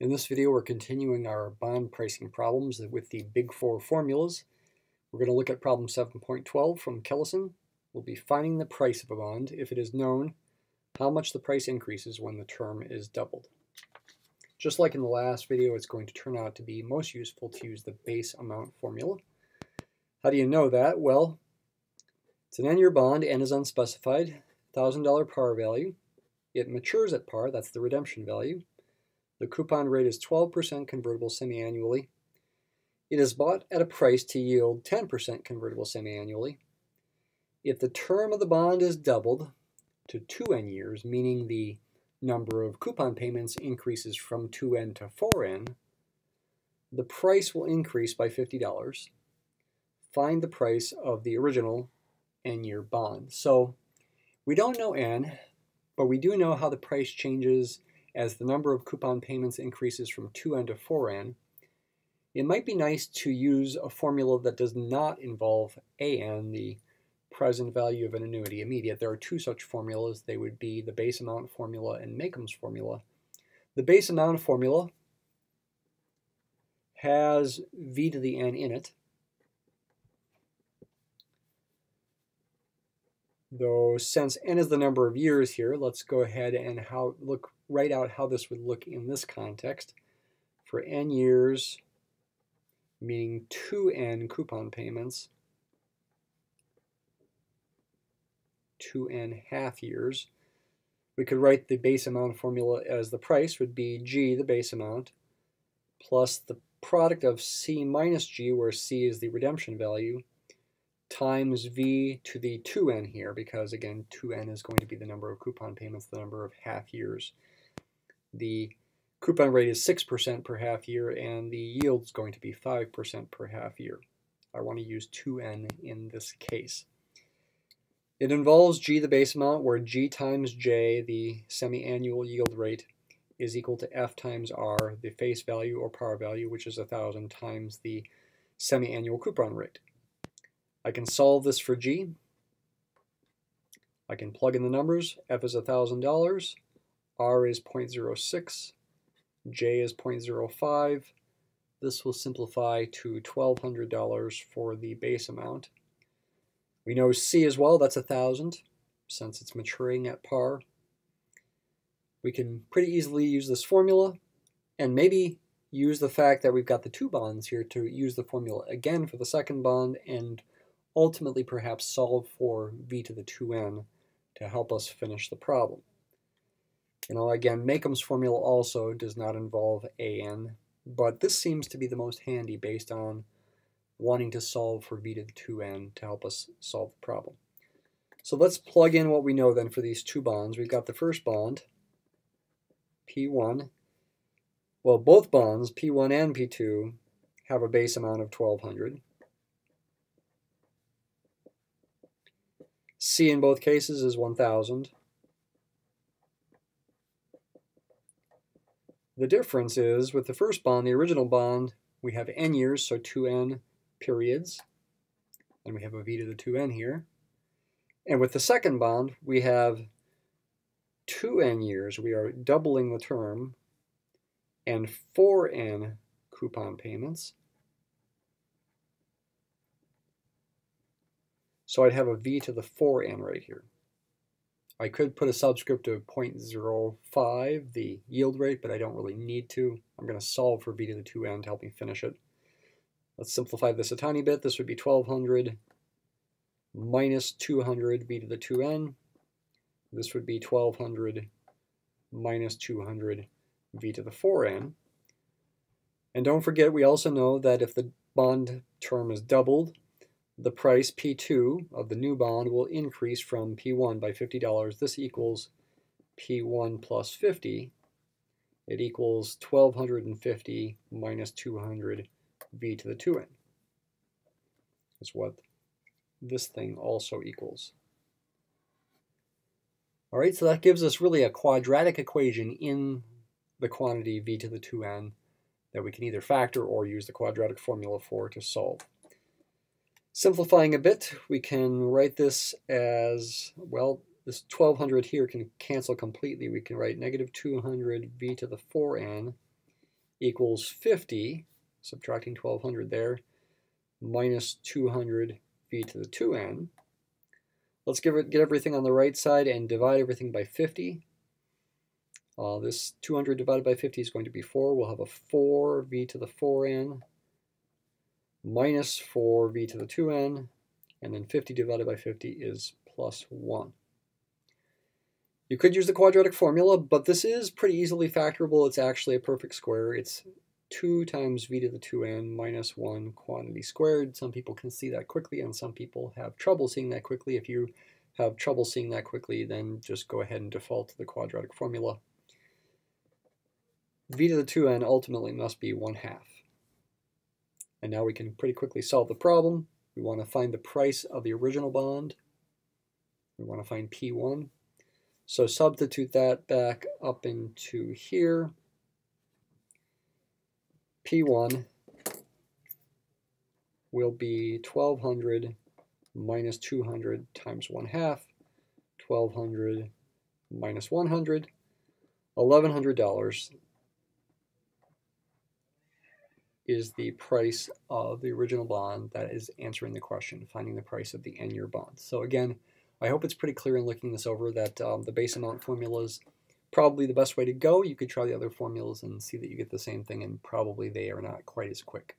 In this video, we're continuing our bond pricing problems with the Big Four formulas. We're going to look at problem 7.12 from Kellison. We'll be finding the price of a bond if it is known how much the price increases when the term is doubled. Just like in the last video, it's going to turn out to be most useful to use the base amount formula. How do you know that? Well, it's an N-year bond, N is unspecified, $1,000 par value. It matures at par, that's the redemption value. The coupon rate is 12% convertible semi-annually. It is bought at a price to yield 10% convertible semi-annually. If the term of the bond is doubled to 2n years, meaning the number of coupon payments increases from 2n to 4n, the price will increase by $50. Find the price of the original n-year bond. So we don't know n, but we do know how the price changes as the number of coupon payments increases from 2n to 4n, it might be nice to use a formula that does not involve an, the present value of an annuity immediate. There are two such formulas. They would be the base amount formula and Makeham's formula. The base amount formula has v to the n in it. Though since n is the number of years here, let's go ahead and how look write out how this would look in this context. For n years, meaning 2n coupon payments, 2n half years, we could write the base amount formula as the price would be g, the base amount, plus the product of c minus g, where c is the redemption value, times v to the 2n here, because again, 2n is going to be the number of coupon payments, the number of half years. The coupon rate is 6% per half year, and the yield is going to be 5% per half year. I want to use 2n in this case. It involves g, the base amount, where g times j, the semi-annual yield rate, is equal to f times r, the face value or par value, which is 1,000 times the semi-annual coupon rate. I can solve this for G. I can plug in the numbers. F is $1,000, R is 0.06, J is 0.05. This will simplify to $1,200 for the base amount. We know C as well, that's 1,000, since it's maturing at par. We can pretty easily use this formula, and maybe use the fact that we've got the two bonds here to use the formula again for the second bond and ultimately perhaps solve for v to the 2n to help us finish the problem. You know, again, Makeham's formula also does not involve an, but this seems to be the most handy based on wanting to solve for v to the 2n to help us solve the problem. So let's plug in what we know then for these two bonds. We've got the first bond, P1. Well, both bonds, P1 and P2, have a base amount of 1200. C in both cases is 1,000. The difference is, with the first bond, the original bond, we have n years, so 2n periods, and we have a v to the 2n here. And with the second bond, we have 2n years, we are doubling the term, and 4n coupon payments. So I'd have a v to the 4n right here. I could put a subscript of 0.05, the yield rate, but I don't really need to. I'm going to solve for v to the 2n to help me finish it. Let's simplify this a tiny bit. This would be 1200 minus 200 v to the 2n. This would be 1200 minus 200 v to the 4n. And don't forget, we also know that if the bond term is doubled, the price P2 of the new bond will increase from P1 by $50. This equals P1 plus 50. It equals 1250 minus 200 V to the 2n. Is what this thing also equals. All right, so that gives us really a quadratic equation in the quantity V to the 2n that we can either factor or use the quadratic formula for to solve. Simplifying a bit, we can write this as, well, this 1200 here can cancel completely. We can write negative 200 v to the 4n equals 50, subtracting 1200 there, minus 200 v to the 2n. Let's give it, get everything on the right side and divide everything by 50. Uh, this 200 divided by 50 is going to be 4. We'll have a 4 v to the 4n minus 4 v to the 2n, and then 50 divided by 50 is plus 1. You could use the quadratic formula, but this is pretty easily factorable. It's actually a perfect square. It's 2 times v to the 2n minus 1 quantity squared. Some people can see that quickly, and some people have trouble seeing that quickly. If you have trouble seeing that quickly, then just go ahead and default to the quadratic formula. v to the 2n ultimately must be 1 half. And now we can pretty quickly solve the problem. We want to find the price of the original bond. We want to find P1. So substitute that back up into here. P1 will be 1200 minus 200 times 1 half, 1200 minus 100, $1,100 is the price of the original bond that is answering the question, finding the price of the n-year bond. So again, I hope it's pretty clear in looking this over that um, the base amount formula is probably the best way to go. You could try the other formulas and see that you get the same thing, and probably they are not quite as quick.